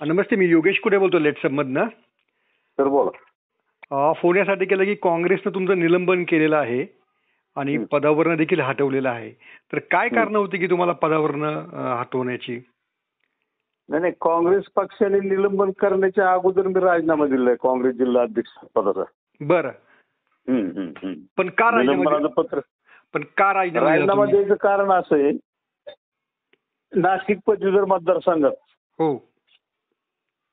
नमस्ते मी योगेश कुठे बोलतो लेट्समधनं तर बोला फोन यासाठी केलं की काँग्रेसनं तुमचं निलंबन केलेलं आहे आणि. पदावरनं देखील हटवलेलं आहे तर काय कारण होती की तुम्हाला पदावरनं हटवण्याची नाही नाही काँग्रेस पक्षाने निलंबन करण्याच्या अगोदर मी राजीनामा दिलाय काँग्रेस जिल्हा अध्यक्ष पदाचा बरं. पण का राजीनामा? पत्र पण का राजीनामा राजीनामा? द्यायचं कारण असं आहे नाशिक पदवीधर मतदारसंघात हो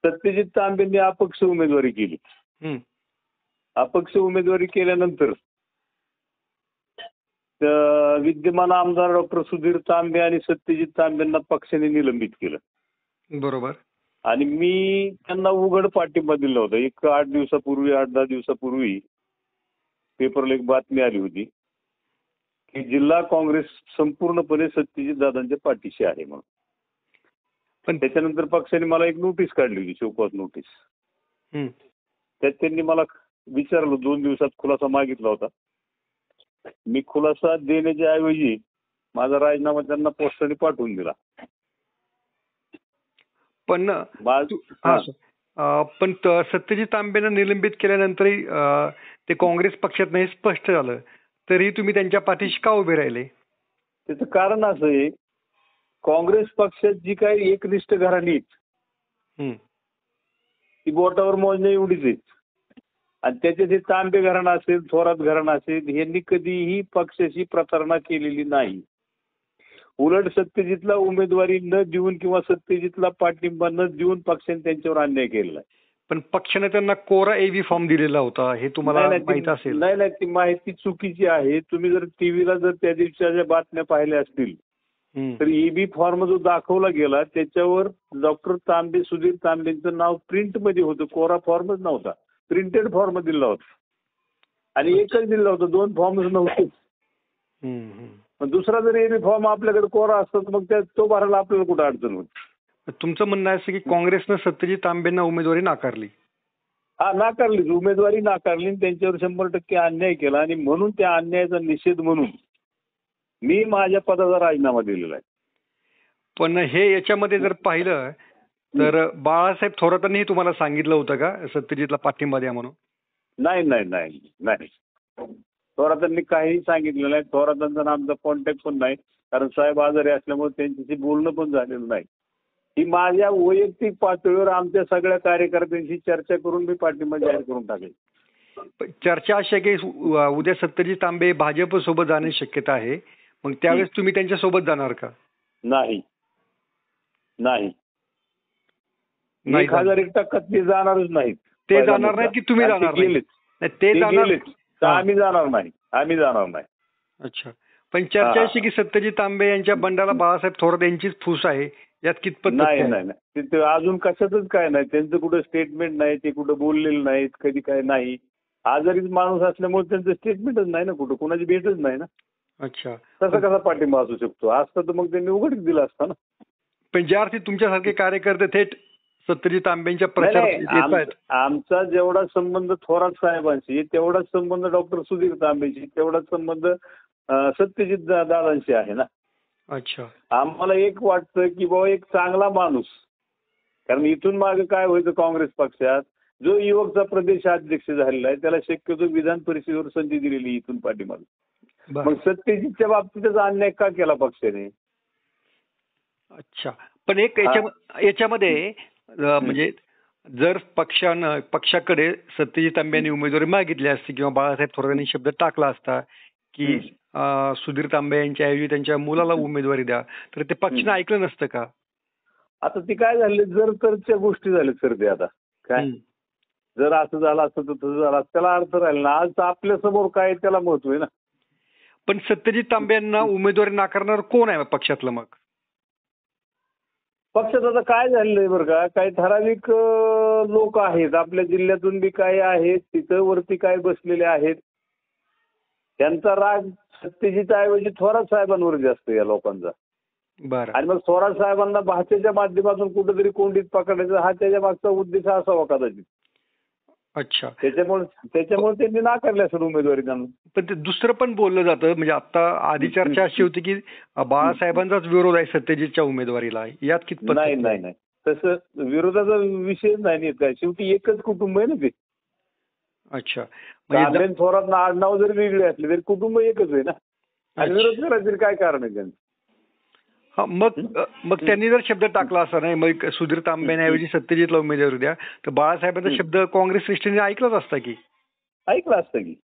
सत्यजित तांबेंनी अपक्ष उमेदवारी केली. अपक्ष उमेदवारी केल्यानंतर विद्यमान आमदार डॉक्टर सुधीर तांबे आणि सत्यजित तांबेंना पक्षाने निलंबित केलं. बरोबर. आणि मी त्यांना उघड पाठिंबा दिला होता. एक आठ दिवसापूर्वी आठ दहा दिवसापूर्वी पेपरला एक बातमी आली होती की जिल्हा काँग्रेस संपूर्णपणे सत्यजित दादांच्या पाठीशी आहे म्हणून. पण त्याच्यानंतर पक्षाने मला एक नोटीस काढली होती शोकवास नोटीस. त्यात त्यांनी मला विचारलं दोन दिवसात खुलासा मागितला होता. मी खुलासा देण्याच्या ऐवजी माझा राजीनामा त्यांना पोस्टाने पाठवून दिला. पण पण सत्यजित तांबेनं निलंबित केल्यानंतरही ते काँग्रेस पक्षात हे स्पष्ट झालं. तरी तुम्ही त्यांच्या पाठीशी का उभे राहिले? त्याचं कारण असं आहे काँग्रेस पक्षात जी काही एकनिष्ठ घराणी आहेत. ती बोटावर मोजण्या एवढीच आहेत आणि त्याच्यात हे तांबे घराणं असेल थोरात घराणं असेल यांनी कधीही पक्षाशी प्रतारणा केलेली नाही उलट सत्यजितला उमेदवारी न देऊन किंवा सत्यजितला पाठिंबा न देऊन पक्षाने त्यांच्यावर अन्याय केलेला आहे. पण पक्षाने त्यांना कोरा एव्ही फॉर्म दिलेला होता हे तुम्हाला माहीत असेल नाही नाही ती माहिती चुकीची आहे तुम्ही जर टीव्हीला जर त्या दिवसाच्या बातम्या पाहिल्या असतील. तर ईबी फॉर्म जो दाखवला गेला त्याच्यावर डॉक्टर तांबे सुधीर तांबेंचं नाव प्रिंटमध्ये होतं. कोरा फॉर्मच नव्हता. प्रिंटेड फॉर्म दिला होता. आणि एकच दिला होता. दोन फॉर्मच नव्हते. दुसरा जर एबी फॉर्म आपल्याकडे कोरा असतो मग तो भरायला आपल्याला कुठं अडचण होती तुमचं म्हणणं असं की काँग्रेसनं सत्यजित तांबेंना उमेदवारी नाकारली. हा नाकारली उमेदवारी नाकारली आणि त्यांच्यावर शंभर टक्के अन्याय केला. आणि म्हणून त्या अन्यायाचा निषेध म्हणून मी माझ्या पदाचा राजीनामा दिलेला आहे. पण हे याच्यामध्ये जर पाहिलं तर बाळासाहेब थोरातांनीही तुम्हाला सांगितलं होतं का? सत्यजितला पाठिंबा द्या म्हणून. नाही नाही नाही नाही. थोरातांनी काहीही सांगितलं नाही. थोरातांचा आमचा कॉन्टॅक्ट पण नाही. कारण साहेब आजारी असल्यामुळे त्यांच्याशी बोलणं पण झालेलं नाही. ही माझ्या वैयक्तिक पातळीवर आमच्या सगळ्या कार्यकर्त्यांशी चर्चा करून मी पाठिंबा जाहीर करून टाकेल. चर्चा अशी आहे की उद्या सत्यजित तांबे भाजप सोबत जाण्याची शक्यता आहे. मग त्यावेळेस तुम्ही त्यांच्यासोबत जाणार का? नाही. नाही. नाही एक हजार एक टक्का ते जाणारच नाहीत. ते जाणार. नाहीत की तुम्ही जाणार नाही? नाही, ते जाणार. आम्ही जाणार नाही. आम्ही जाणार नाही. अच्छा. पण चर्चा. अशी की सत्यजित तांबे यांच्या बंडाला बाळासाहेब थोरात यांचीच फूस आहे यात कितपत नाही? नाही नाही. अजून कशातच काय नाही. त्यांचं कुठं स्टेटमेंट नाही ते कुठं बोललेलं नाहीत कधी काय नाही. आजारीच माणूस असल्यामुळे त्यांचं स्टेटमेंटच नाही ना कुठं. कुणाची भेटच नाही ना. अच्छा. कसा कसा पाठिंबा असू शकतो? असता तर मग त्यांनी उघडीच दिला असता ना. पण ज्या अर्थी तुमच्यासारखे कार्यकर्ते थेट सत्यजित तांबेंच्या नाही, प्रचार नाही, येत आहेत. आम- आमचा जेवढा संबंध थोरात साहेबांशी तेवढाच संबंध डॉक्टर सुधीर तांबेशी तेवढाच संबंध सत्यजित दादांशी आहे ना. अच्छा. आम्हाला एक वाटतं की बाबा एक चांगला माणूस कारण इथून मागे काय व्हायचं काँग्रेस पक्षात? जो युवकचा प्रदेश अध्यक्ष झालेला आहे त्याला शक्यतो विधान परिषदेवर संधी दिलेली इथून पाठीमागे. मग सत्यजितच्या बाबतीतच अन्याय का केला पक्षाने? अच्छा. पण एक याच्या याच्यामध्ये म्हणजे जर पक्षानं पक्षाकडे सत्यजित तांबे यांनी उमेदवारी मागितली असती किंवा बाळासाहेब थोरातांनी शब्द टाकला असता की सुधीर तांबे यांच्या ऐवजी त्यांच्या मुलाला उमेदवारी द्या तर ते पक्षानं. ऐकलं नसतं का? आता ती काय झाले जर तरच्या गोष्टी झाल्या सर ते आता काय. जर असं झालं असतं तर तसं झालं असतं त्याला अर्थ राहिला ना आज आपल्यासमोर काय त्याला महत्त्व आहे ना? पण सत्यजित तांबे यांना उमेदवारी नाकारणार कोण आहे पक्षातलं मग? पक्षात आता काय झालेलं आहे बरं का? काही ठराविक लोक आहेत. आपल्या जिल्ह्यातून बी काही आहेत. तिथं वरती काय बसलेले आहेत. त्यांचा राग सत्यजित ऐवजी थोरात साहेबांवर जास्त या लोकांचा. बरं. आणि मग थोरात साहेबांना भाषेच्या माध्यमातून कुठेतरी कोंडीत पकडायचा हा त्याच्या मागचा उद्देश असावा कदाचित. अच्छा. त्याच्यामुळे त्याच्यामुळे त्यांनी नाकारले असेल उमेदवारी त्यांना पण ते दुसरं पण बोललं जातं म्हणजे आता आधी चर्चा अशी होती की बाळासाहेबांचाच विरोध आहे सत्यजितच्या उमेदवारीला. यात कितपत नाही नाही? नाही. तसं विरोधाचा विषय नाही काय. शेवटी एकच कुटुंब आहे ना ते. अच्छा. थोरात आडनाव जरी वेगळे असले तरी कुटुंब एकच आहे ना. विरोध करायचं काय कारण आहे त्यांचं? मग मग त्यांनी जर शब्द टाकला असता नाही मग सुधीर तांब्याऐवजी सत्यजितला उमेदवारी द्या तर बाळासाहेबांचा. शब्द काँग्रेस श्रेष्ठीने ऐकलाच असता की? ऐकलं असतं की.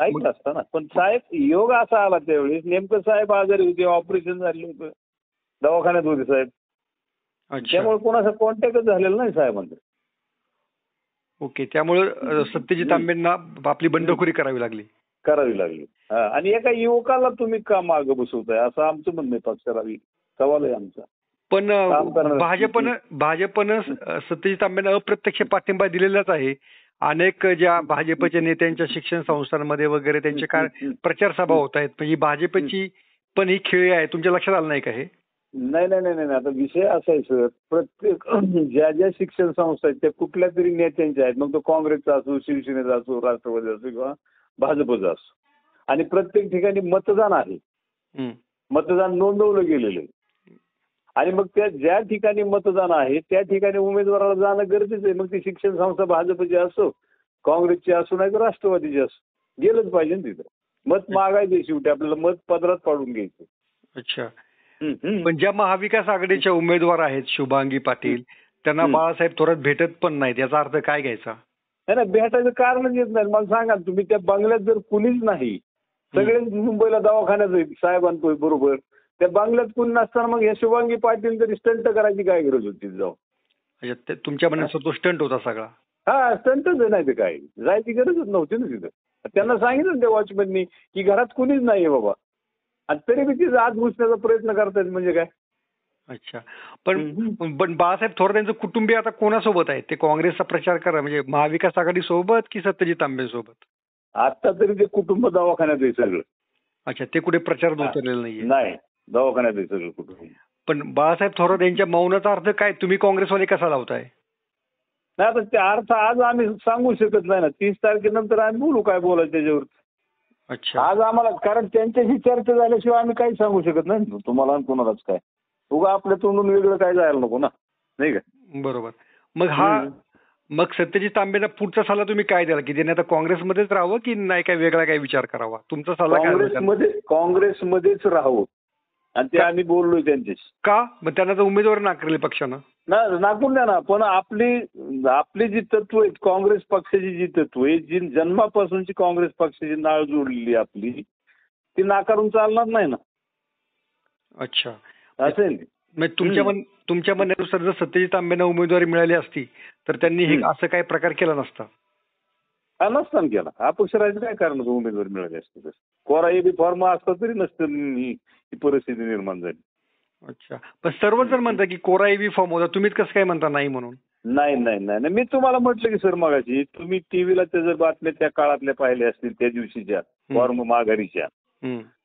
ऐकलं असतं ना. पण साहेब योग असा आला त्यावेळेस नेमकं साहेब आजारी होते ऑपरेशन झाले होतं. दवाखान्यात होते साहेब. त्यामुळे कोणाचा कॉन्टॅक्टच झालेला नाही साहेबांचा. ओके त्यामुळे सत्यजित तांबेंना आपली बंडखोरी करावी लागली. करावी लागली. आणि एका युवकाला तुम्ही का मागं बसवताय? असं आमचं म्हणणं आहे पक्षाला सवाल आहे आमचा. पण भाजपनं भाजपनं सत्यजित तांबेंना अप्रत्यक्ष पाठिंबा दिलेलाच आहे. अनेक ज्या भाजपच्या नेत्यांच्या शिक्षण संस्थांमध्ये वगैरे त्यांचे काय प्रचार सभा होत आहेत म्हणजे भाजपची पण ही खेळी आहे तुमच्या लक्षात आलं नाही का हे? नाही नाही नाही नाही आता विषय असा आहे सर प्रत्येक ज्या ज्या शिक्षण संस्था आहेत त्या कुठल्या तरी नेत्यांच्या आहेत मग तो काँग्रेसचा असो शिवसेनेचा असो राष्ट्रवादी असो किंवा भाजपचा असो. आणि प्रत्येक ठिकाणी मतदान आहे. हं. मतदान नोंदवलं गेलेलं आहे. आणि मग त्या ज्या ठिकाणी मतदान आहे त्या ठिकाणी उमेदवाराला जाणं गरजेचं आहे. मग ती शिक्षण संस्था भाजपची असो काँग्रेसची असो नाही तर राष्ट्रवादीची असो गेलंच पाहिजे ना तिथं. मत मागायचे शेवटी आपल्याला मत पदरात पाडून घ्यायचं. अच्छा. पण ज्या महाविकास आघाडीच्या उमेदवार आहेत शुभांगी पाटील त्यांना. बाळासाहेब थोरात भेटत पण नाहीत. याचा अर्थ काय घ्यायचा? नाही भेटायचं कारणच येत नाही. मला सांगा तुम्ही त्या बंगल्यात जर कुणीच नाही सगळे मुंबईला दवाखान्यात आहेत साहेब आणतोय बरोबर. त्या बंगल्यात कुणी नसताना मग या शुभांगी पाटील तरी स्टंट करायची काय गरज होती अच्छा ते तुमच्या म्हणण्याचा तो स्टंट होता सगळा. हा स्टंटच आहे नाही ते काय. जायची गरजच नव्हती ना तिथं. त्यांना सांगितलं त्या वॉचमॅननी की घरात कुणीच नाहीये बाबा. आणि तरी बी तिथं आत घुसण्याचा प्रयत्न करतायत म्हणजे काय? अच्छा. पण. पण बाळासाहेब थोरात यांचं कुटुंबीय आता कोणासोबत आहेत ते काँग्रेसचा प्रचार करा. म्हणजे महाविकास आघाडी सोबत की सत्यजित तांबे सोबत? आता तरी ते कुटुंब दवाखान्यात आहे सगळं. अच्छा ते कुठे उतरलेलं नाहीये. नाही. दवाखान्यात आहे सगळं पण बाळासाहेब थोरात यांच्या मौनाचा अर्थ काय? तुम्ही काँग्रेसवाले कसा लावताय? नाही आता ते अर्थ आज आम्ही सांगू शकत नाही ना. तीस तारखेनंतर आम्ही बोलू काय बोलायचं त्याच्यावर. अच्छा. आज आम्हाला कारण त्यांच्याशी चर्चा झाल्याशिवाय आम्ही काही सांगू शकत नाही. ना तुम्हाला आणि कोणालाच काय. उगा आपल्या तोंडून वेगळं काय जायला नको ना. नाही का? बरोबर. मग हा. मग सत्यजित तांबेंना पुढचा सल्ला तुम्ही काय द्याल? की त्याने आता काँग्रेसमध्येच राहावं की नाही काय वेगळा काय विचार करावा? तुमचा सल्ला काय? काँग्रेसमध्ये काँग्रेसमध्येच राहावं. आणि ते आम्ही बोललोय त्यांच्याशी का मग त्यांना तर उमेदवार नाकारले पक्षानं ना नाकून द्या ना पण आपली आपली जी तत्व आहेत काँग्रेस पक्षाची जी तत्व आहे जी जन्मापासूनची काँग्रेस पक्षाची नाळ जोडलेली आहे आपली ती नाकारून चालणार नाही ना अच्छा असं आहे ना. मग तुमच्या. मन तुमच्या म्हणण्यानुसार जर सत्यजित तांबेंना उमेदवारी मिळाली असती तर त्यांनी हे हम्म. असं काही प्रकार केला नसता हा नसताना केला. अपक्ष राहायचं काय कारण होतं उमेदवारी मिळाली असते तर? कोरा ए बी फॉर्म असता तरी नसतं ही ही परिस्थिती निर्माण झाली. अच्छा. पण सर्वच जण म्हणतात की कोरा एबी फॉर्म होता. तुम्हीच कसं काय म्हणता नाही म्हणून? नाही नाही नाही नाही. मी तुम्हाला म्हटलं की सर मगाशी तुम्ही टीव्हीला त्या जर बातम्या त्या काळातल्या पाहिल्या असतील त्या दिवशीच्या फॉर्म माघारीच्या.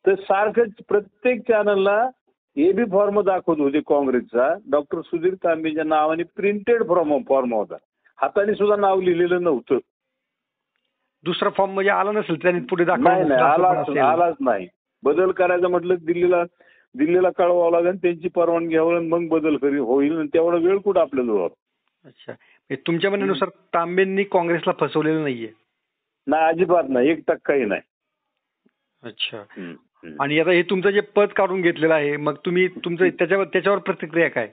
तर सारखं प्रत्येक चॅनलला ए बी फॉर्म दाखवत होते काँग्रेसचा. डॉक्टर सुधीर तांबेच्या नावाने प्रिंटेड फॉर्म फॉर्म होता. हाताने सुद्धा नाव लिहिलेलं नव्हतं. दुसरा फॉर्म म्हणजे आला नसेल त्यांनी पुढे दाखवलं आलाच नाही बदल करायचं म्हटलं दिल्लीला दिल्लीला कळवावं लागेल त्यांची परवानगी घ्यावं मग बदल करी होईल आणि तेवढा वेळ कुठं आपल्याजवळ अच्छा. म्हणजे तुमच्या म्हणण्यानुसार तांबेंनी काँग्रेसला फसवलेलं नाहीये. नाही अजिबात नाही. एक टक्काही नाही. अच्छा. आणि आता हे तुमचं जे पद काढून घेतलेलं आहे मग तुम्ही तुमचं त्याच्यावर त्याच्यावर प्रतिक्रिया काय?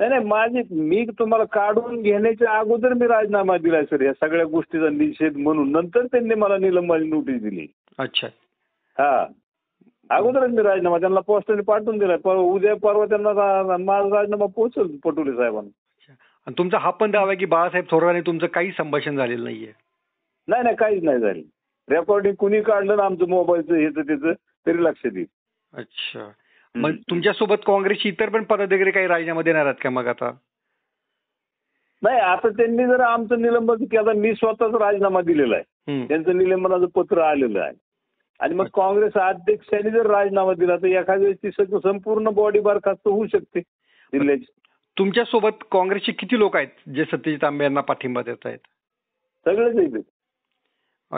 नाही नाही माझी मी तुम्हाला काढून घेण्याच्या अगोदर मी राजीनामा दिलाय सर या सगळ्या गोष्टीचा निषेध म्हणून. नंतर त्यांनी मला निलंबनाची नोटीस दिली. अच्छा. हा. अगोदरच मी राजीनामा त्यांना पोस्टाने पाठवून दिलाय. पर उद्या परवा त्यांना रा- माझा राजीनामा पोहोचल पटोले साहेबांना. आणि तुमचा हा पण दावा आहे की बाळासाहेब थोरात तुमचं काही संभाषण झालेलं नाहीये? नाही नाही काहीच नाही झाली. रेकॉर्डिंग कुणी काढलं ना आमचं मोबाईलचं ह्याचं त्याचं तरी लक्षात येईल अच्छा. मग तुमच्यासोबत काँग्रेसची इतर पण पदाधिकारी काही राजीनामा देणार आहेत का मग आता? नाही आता त्यांनी जर आमचं निलंबन केलं मी स्वतःच राजीनामा दिलेला आहे. त्यांचं निलंबनाचं पत्र आलेलं आहे. आणि मग काँग्रेस अध्यक्षांनी जर राजीनामा दिला तर एखाद्या वेळेस ती संपूर्ण बॉडी बरखास्त होऊ शकते. जिल्ह्याची तुमच्यासोबत काँग्रेसचे किती लोक आहेत जे सत्यजित तांबे यांना पाठिंबा देत आहेत. सगळेच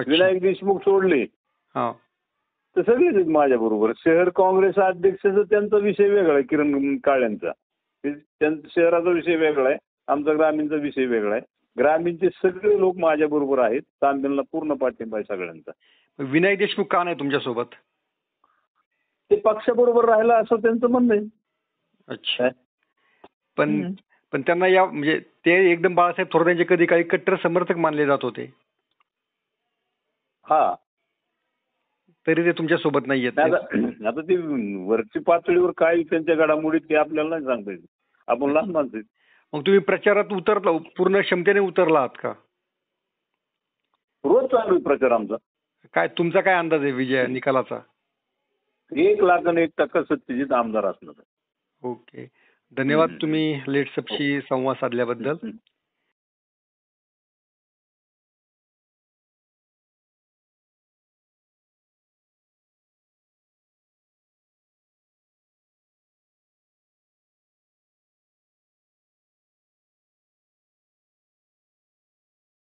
विनायक देशमुख सोडले. तर सगळेच आहेत माझ्या बरोबर. शहर काँग्रेस अध्यक्षाचा त्यांचा विषय वेगळा आहे किरण काळ्यांचा. ते त्यां- शहराचा विषय वेगळा आहे आमचा ग्रामीणचा विषय वेगळा आहे. ग्रामीणचे सगळे लोक माझ्या बरोबर आहेत तांबेलला पूर्ण पाठिंबा आहे सगळ्यांचा. विनायक देशमुख का नाही तुमच्यासोबत? ते पक्षाबरोबर राहिला असं त्यांचं म्हणणं आहे. अच्छा? पण. पण त्यांना या म्हणजे ते एकदम बाळासाहेब थोरात यांचे कधी काही कट्टर समर्थक मानले जात होते. हा. तरी ते तुमच्यासोबत नाही येत आता आता ती वरची पातळीवर काय त्यांच्या घडामोडी ते आपल्याला नाही सांगता येत. आपण लहान माणसं आहेत. मग तुम्ही प्रचारात उतरला पूर्ण क्षमतेने उतरला आहात का? रोज चालू आहे प्रचार आमचा. काय तुमचा काय अंदाज आहे विजय निकालाचा? एक लाख आणि एक टक्का सत्यजित आमदार असणार. ओके. धन्यवाद. तुम्ही लेट्सअपशी संवाद साधल्याबद्दल.